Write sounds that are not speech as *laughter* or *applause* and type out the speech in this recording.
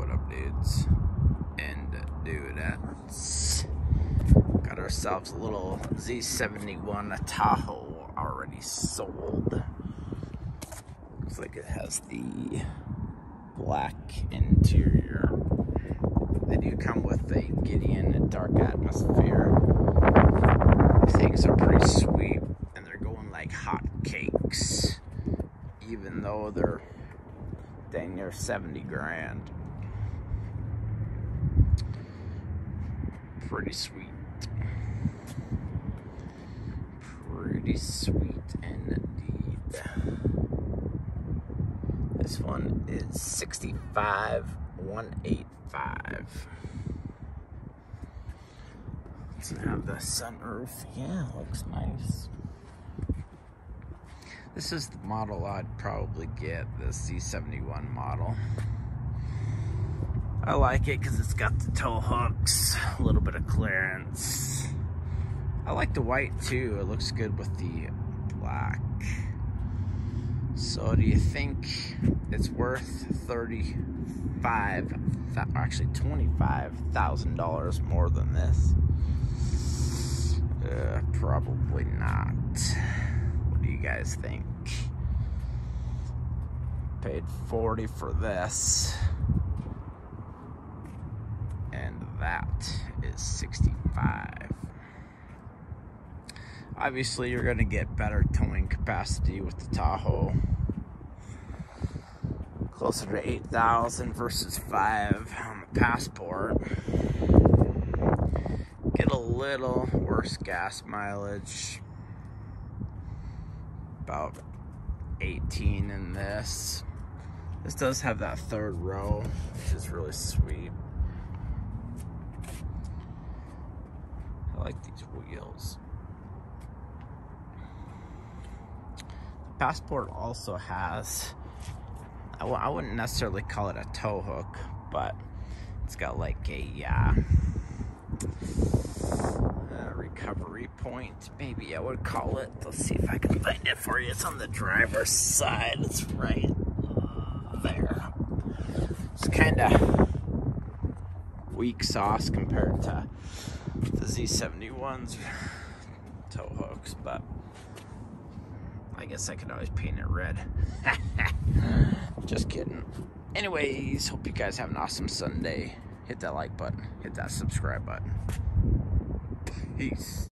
What up, dudes and dudettes? Got ourselves a little Z71 Tahoe already sold. Looks like it has the black interior. They do come with a Gideon dark atmosphere. Things are pretty sweet and they're going like hot cakes, even though they're dang near 70 grand. Pretty sweet. Pretty sweet indeed. This one is 65185. Let's have the sunroof. Yeah, looks nice. This is the model I'd probably get, the Z71 model. I like it because it's got the tow hooks, a little bit of clearance. I like the white too, it looks good with the black. So do you think it's worth 35, actually $25,000 more than this? Uh, probably not What do you guys think? Paid 40 for this. That is 65. Obviously, you're going to get better towing capacity with the Tahoe. Closer to 8,000 versus 5 on the Passport. Get a little worse gas mileage about 18 in this. This does have that third row, which is really sweet. Wheels. The Passport also has, I w I wouldn't necessarily call it a tow hook, but it's got like a, uh, recovery point, maybe I would call it. Let's see if I can find it for you. It's on the driver's side. It's right there. It's kind of weak sauce compared to the Z71's *sighs* tow hooks, but I guess I could always paint it red. *laughs* Just kidding. Anyways, hope you guys have an awesome Sunday. Hit that like button, hit that subscribe button. Peace.